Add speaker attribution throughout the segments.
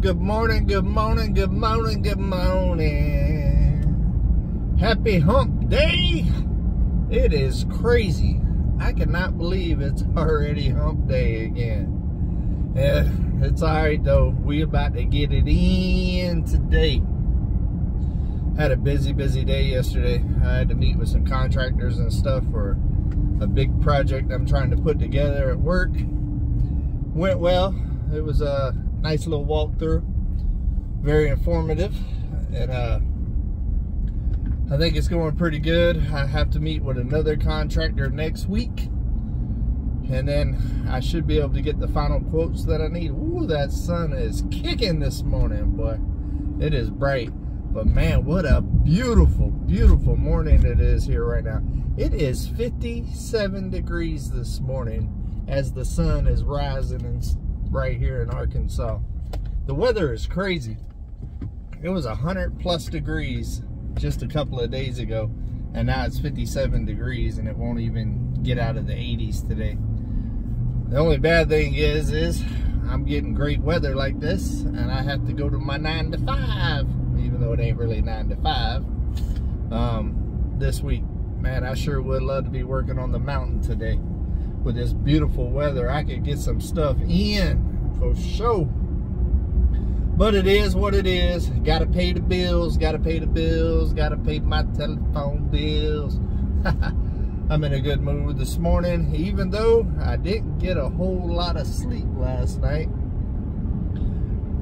Speaker 1: Good morning, good morning, good morning, good morning. Happy hump day. It is crazy. I cannot believe it's already hump day again. Yeah, it's all right though. We about to get it in today. Had a busy, busy day yesterday. I had to meet with some contractors and stuff for a big project I'm trying to put together at work. Went well. It was a nice little walkthrough very informative and uh, I think it's going pretty good. I have to meet with another contractor next week and then I should be able to get the final quotes that I need. Ooh, that sun is kicking this morning, boy. It is bright. But man, what a beautiful, beautiful morning it is here right now. It is 57 degrees this morning as the sun is rising in, right here in Arkansas. The weather is crazy. It was 100 plus degrees just a couple of days ago and now it's 57 degrees and it won't even get out of the 80s today. The only bad thing is is I'm getting great weather like this and I have to go to my 9 to 5 even though it ain't really 9 to 5 um, this week. Man I sure would love to be working on the mountain today with this beautiful weather I could get some stuff in for sure but it is what it is. Got to pay the bills. Got to pay the bills. Got to pay my telephone bills. I'm in a good mood this morning, even though I didn't get a whole lot of sleep last night.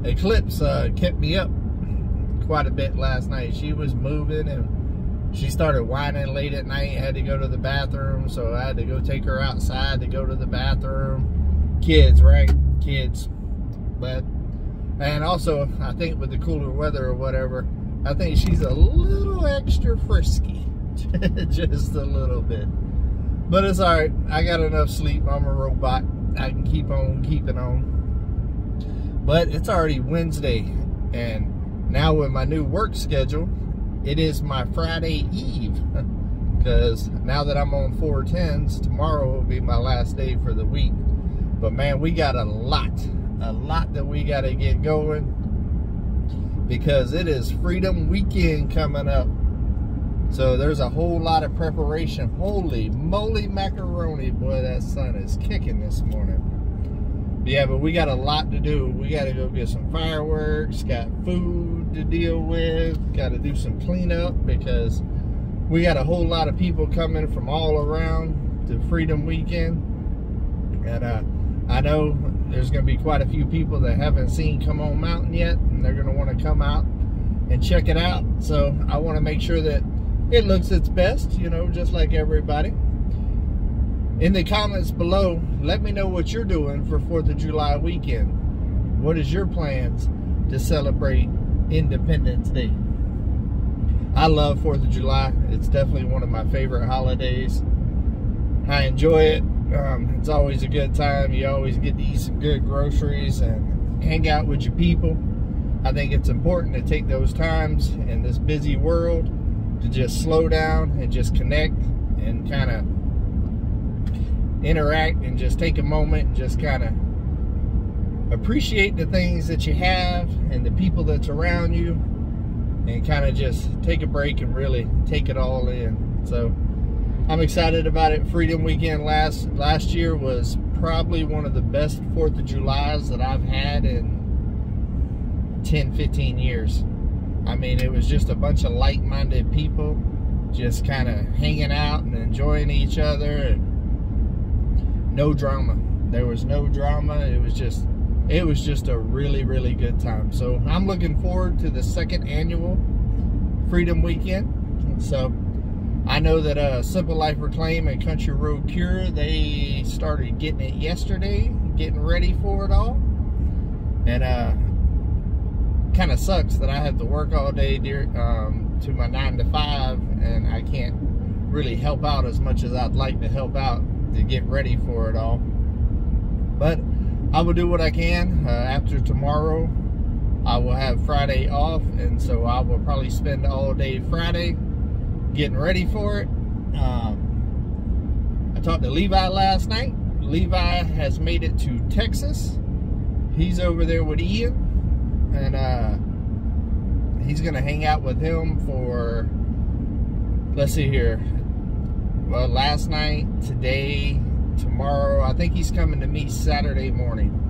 Speaker 1: Eclipse uh, kept me up quite a bit last night. She was moving and she started whining late at night. Had to go to the bathroom, so I had to go take her outside to go to the bathroom. Kids, right? Kids. But and also, I think with the cooler weather or whatever, I think she's a little extra frisky. Just a little bit. But it's all right. I got enough sleep. I'm a robot. I can keep on keeping on. But it's already Wednesday. And now with my new work schedule, it is my Friday Eve. Because now that I'm on 410s, tomorrow will be my last day for the week. But man, we got a lot a lot that we got to get going because it is Freedom Weekend coming up. So there's a whole lot of preparation. Holy moly macaroni, boy, that sun is kicking this morning. Yeah, but we got a lot to do. We got to go get some fireworks, got food to deal with, got to do some cleanup because we got a whole lot of people coming from all around to Freedom Weekend. And uh, I know there's going to be quite a few people that haven't seen Come On Mountain yet, and they're going to want to come out and check it out. So I want to make sure that it looks its best, you know, just like everybody. In the comments below, let me know what you're doing for 4th of July weekend. What is your plans to celebrate Independence Day? I love 4th of July. It's definitely one of my favorite holidays. I enjoy it um, it's always a good time. You always get to eat some good groceries and hang out with your people. I think it's important to take those times in this busy world to just slow down and just connect and kind of interact and just take a moment and just kind of appreciate the things that you have and the people that's around you and kind of just take a break and really take it all in. So I'm excited about it. Freedom Weekend last last year was probably one of the best 4th of Julys that I've had in 10, 15 years. I mean, it was just a bunch of like-minded people just kind of hanging out and enjoying each other and no drama. There was no drama. It was just it was just a really, really good time. So I'm looking forward to the second annual Freedom Weekend. So I know that uh, Simple Life Reclaimed and Country Road Cure, they started getting it yesterday, getting ready for it all. And uh, kind of sucks that I have to work all day um, to my 9 to 5 and I can't really help out as much as I'd like to help out to get ready for it all. But I will do what I can. Uh, after tomorrow, I will have Friday off, and so I will probably spend all day Friday getting ready for it. Um, I talked to Levi last night. Levi has made it to Texas. He's over there with Ian. and uh, he's gonna hang out with him for. Let's see here. Well, last night, today, tomorrow. I think he's coming to me Saturday morning.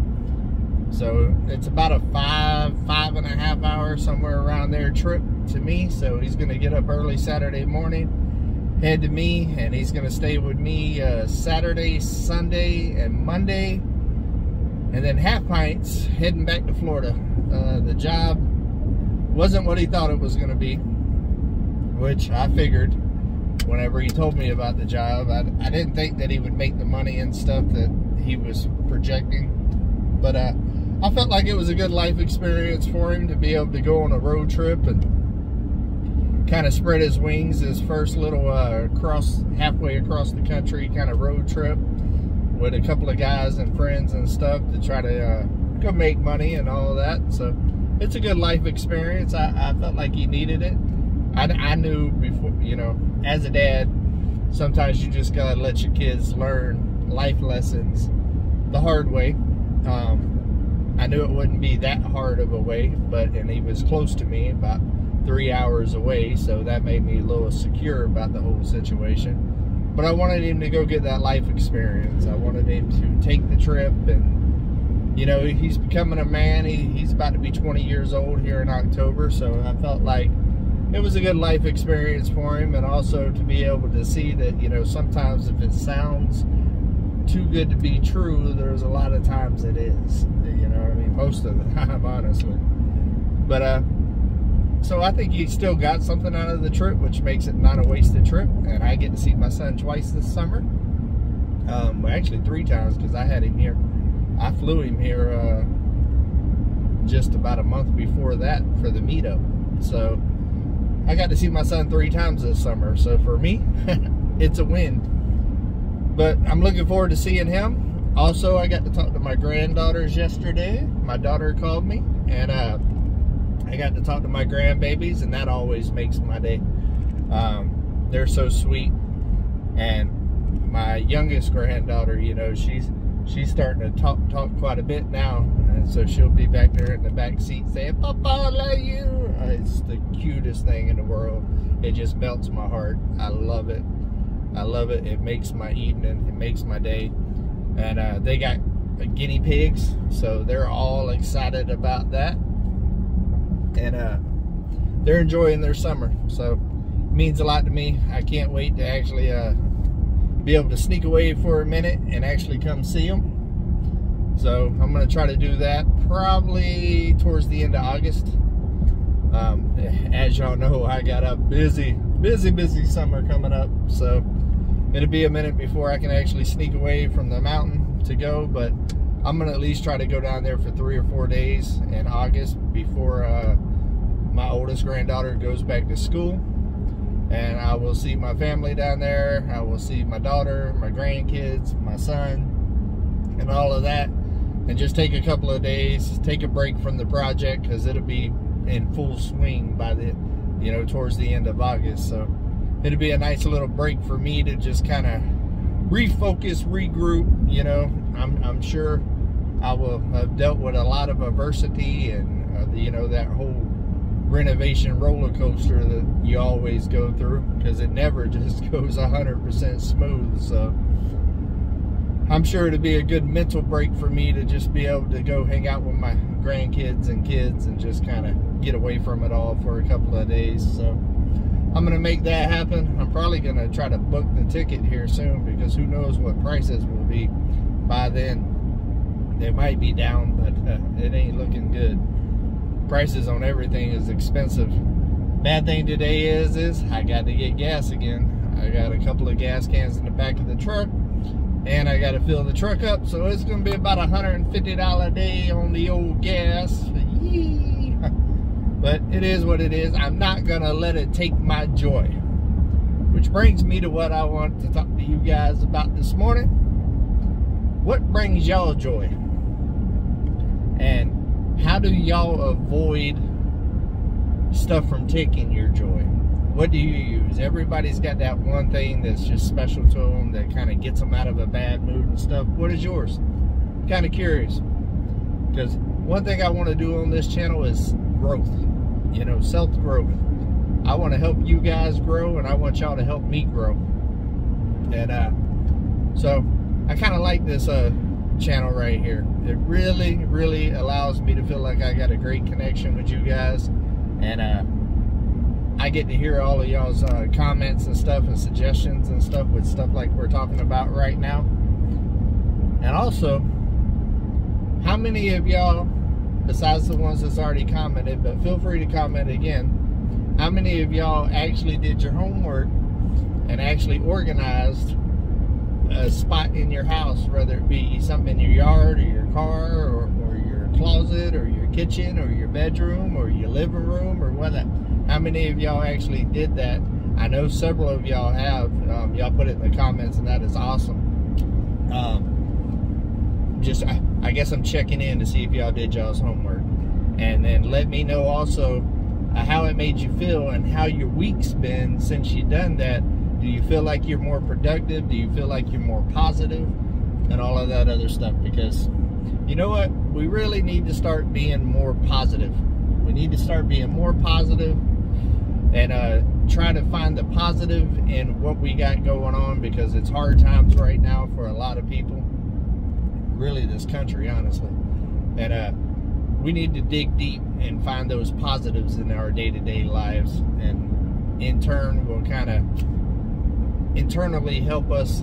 Speaker 1: So it's about a five, five and a half hour, somewhere around there trip to me. So he's going to get up early Saturday morning, head to me, and he's going to stay with me uh, Saturday, Sunday, and Monday. And then half pints heading back to Florida. Uh, the job wasn't what he thought it was going to be, which I figured whenever he told me about the job. I, I didn't think that he would make the money and stuff that he was projecting. But uh, I felt like it was a good life experience for him to be able to go on a road trip and kind of spread his wings. His first little uh, cross halfway across the country kind of road trip with a couple of guys and friends and stuff to try to uh, go make money and all of that. So it's a good life experience. I, I felt like he needed it. I, I knew before, you know, as a dad, sometimes you just gotta let your kids learn life lessons the hard way. Um, I knew it wouldn't be that hard of a way, but and he was close to me, about three hours away, so that made me a little secure about the whole situation. But I wanted him to go get that life experience. I wanted him to take the trip, and you know, he's becoming a man. He, he's about to be 20 years old here in October, so I felt like it was a good life experience for him, and also to be able to see that you know sometimes if it sounds too good to be true, there's a lot of times it is. You know, I mean, most of the time, honestly. But uh, so I think he still got something out of the trip, which makes it not a wasted trip. And I get to see my son twice this summer. Um, actually three times because I had him here. I flew him here uh, just about a month before that for the meetup. So I got to see my son three times this summer. So for me, it's a win but I'm looking forward to seeing him. Also, I got to talk to my granddaughters yesterday. My daughter called me, and uh, I got to talk to my grandbabies, and that always makes my day. Um, they're so sweet, and my youngest granddaughter, you know, she's she's starting to talk talk quite a bit now, and so she'll be back there in the back seat saying, "Papa, I love you." It's the cutest thing in the world. It just melts my heart. I love it. I love it. It makes my evening. It makes my day. And uh, they got guinea pigs, so they're all excited about that. And uh, they're enjoying their summer, so it means a lot to me. I can't wait to actually uh, be able to sneak away for a minute and actually come see them. So I'm going to try to do that probably towards the end of August. Um, as y'all know, I got a busy, busy, busy summer coming up. So it'll be a minute before I can actually sneak away from the mountain to go, but I'm gonna at least try to go down there for three or four days in August before uh, my oldest granddaughter goes back to school. And I will see my family down there. I will see my daughter, my grandkids, my son, and all of that. And just take a couple of days, take a break from the project because it'll be in full swing by the, you know, towards the end of August. So it'd be a nice little break for me to just kind of refocus, regroup. You know, I'm, I'm sure I will have dealt with a lot of adversity and, uh, you know, that whole renovation roller coaster that you always go through because it never just goes 100% smooth. So I'm sure it'd be a good mental break for me to just be able to go hang out with my grandkids and kids and just kind of get away from it all for a couple of days. So I'm gonna make that happen. I'm probably gonna try to book the ticket here soon because who knows what prices will be by then. They might be down, but uh, it ain't looking good. Prices on everything is expensive. Bad thing today is, is I got to get gas again. I got a couple of gas cans in the back of the truck and I got to fill the truck up. So it's going to be about a $150 a day on the old gas. But it is what it is. I'm not going to let it take my joy. Which brings me to what I want to talk to you guys about this morning. What brings y'all joy? And how do y'all avoid stuff from taking your joy? What do you use? Everybody's got that one thing that's just special to them that kind of gets them out of a bad mood and stuff. What is yours? Kind of curious. Because one thing I want to do on this channel is growth, you know, self growth. I want to help you guys grow and I want y'all to help me grow. And uh, so I kind of like this uh, channel right here. It really, really allows me to feel like I got a great connection with you guys. And uh, I get to hear all of y'all's uh, comments and stuff and suggestions and stuff with stuff like we're talking about right now. And also, how many of y'all, besides the ones that's already commented, but feel free to comment again, how many of y'all actually did your homework and actually organized a spot in your house, whether it be something in your yard or your car or, closet or your kitchen or your bedroom or your living room or whatever. How many of y'all actually did that? I know several of y'all have. Um, y'all put it in the comments, and that is awesome. Um, just, I, I guess I'm checking in to see if y'all did y'all's homework, and then let me know also uh, how it made you feel and how your week's been since you done that. Do you feel like you're more productive? Do you feel like you're more positive? And all of that other stuff. Because you know what? We really need to start being more positive. We need to start being more positive and uh, try to find the positive in what we got going on because it's hard times right now for a lot of people. Really, this country, honestly. And uh, we need to dig deep and find those positives in our day to day lives. And in turn, will kind of internally help us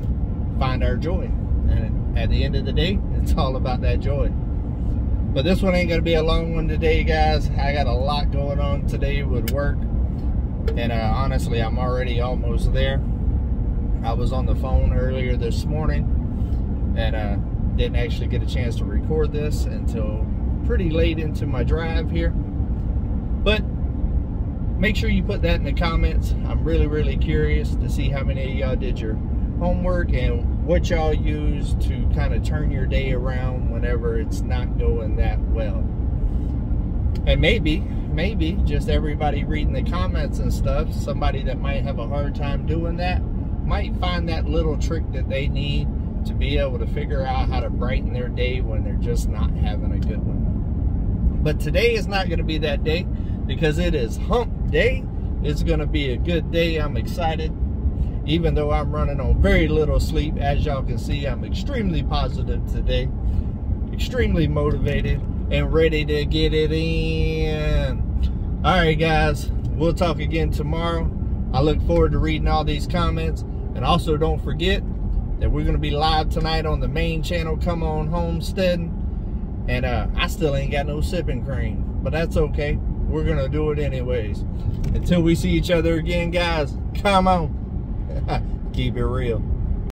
Speaker 1: find our joy. And at the end of the day, it's all about that joy. But this one ain't going to be a long one today, guys. I got a lot going on today with work and uh, honestly I'm already almost there I was on the phone earlier this morning and uh, didn't actually get a chance to record this until pretty late into my drive here but make sure you put that in the comments I'm really really curious to see how many of y'all did your homework and what y'all use to kind of turn your day around whenever it's not going that well and maybe maybe just everybody reading the comments and stuff, somebody that might have a hard time doing that might find that little trick that they need to be able to figure out how to brighten their day when they're just not having a good one. But today is not going to be that day because it is hump day. It's going to be a good day. I'm excited. Even though I'm running on very little sleep, as y'all can see, I'm extremely positive today, extremely motivated, and ready to get it in. All right, guys, we'll talk again tomorrow. I look forward to reading all these comments. And also don't forget that we're going to be live tonight on the main channel, C'mon Homesteading. And uh, I still ain't got no sipping cream, but that's okay. We're going to do it anyways. Until we see each other again, guys, come on. Keep it real.